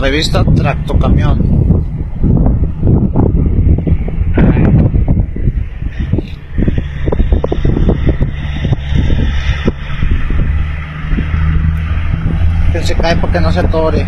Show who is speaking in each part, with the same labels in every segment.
Speaker 1: Revista Tractocamión. se cae porque no se atore.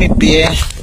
Speaker 1: mi pie.